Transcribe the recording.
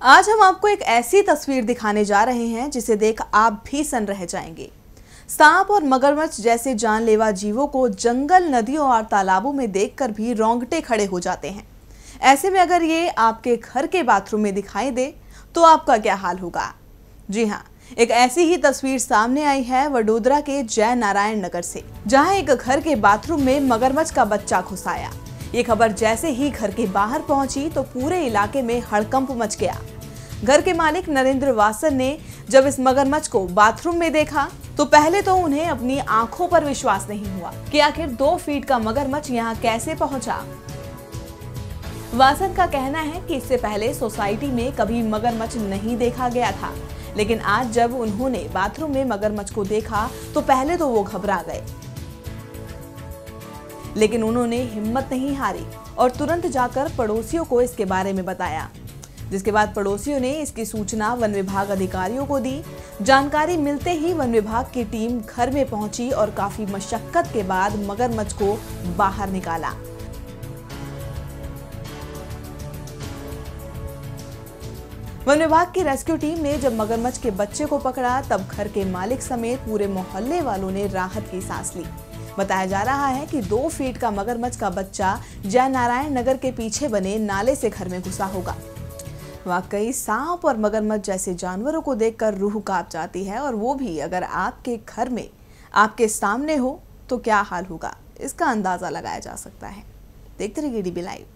आज हम आपको एक ऐसी तस्वीर दिखाने जा रहे हैं, जिसे देख आप भी सन रह जाएँगे। सांप और मगरमच्छ जैसे जानलेवा जीवों को जंगल, नदियों और तालाबों में देखकर भी रोंगटे खड़े हो जाते हैं। ऐसे में अगर ये आपके घर के बाथरूम में दिखाई दे तो आपका क्या हाल होगा? जी हाँ एक ऐसी ही तस्वीर सामने आई है वडोदरा के जय नारायण नगर से, जहाँ एक घर के बाथरूम में मगरमच्छ का बच्चा घुस आया। ये खबर जैसे ही घर के बाहर पहुँची तो पूरे इलाके में हड़कंप मच गया। घर के मालिक नरेंद्र वासन ने जब इस मगरमच्छ को बाथरूम में देखा तो पहले तो उन्हें अपनी आँखों पर विश्वास नहीं हुआ कि आखिर दो फीट का मगरमच्छ यहाँ कैसे पहुँचा। वासन का कहना है कि इससे पहले सोसाइटी में कभी मगरमच्छ नहीं देखा गया था, लेकिन आज जब उन्होंने बाथरूम में मगरमच्छ को देखा तो पहले तो वो घबरा गए। लेकिन उन्होंने हिम्मत नहीं हारी और तुरंत जाकर पड़ोसियों को इसके बारे में बताया, जिसके बाद पड़ोसियों ने इसकी सूचना वन विभाग अधिकारियों को दी। जानकारी मिलते ही वन विभाग की टीम घर में पहुँची और काफ़ी मशक्कत के बाद मगरमच्छ को बाहर निकाला। वन विभाग की रेस्क्यू टीम ने जब मगरमच्छ के बच्चे को पकड़ा, तब घर के मालिक समेत पूरे मोहल्ले वालों ने राहत की सांस ली। बताया जा रहा है कि दो फीट का मगरमच्छ का बच्चा जय नारायण नगर के पीछे बने नाले से घर में घुसा होगा। वाकई सांप और मगरमच्छ जैसे जानवरों को देखकर रूह काँप जाती है और वो भी अगर आपके घर में आपके सामने हो तो क्या हाल होगा? इसका अंदाज़ा लगाया जा सकता है। देखते रहिए डीबी लाइव